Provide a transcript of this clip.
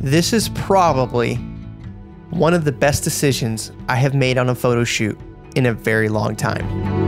This is probably one of the best decisions I have made on a photo shoot in a very long time.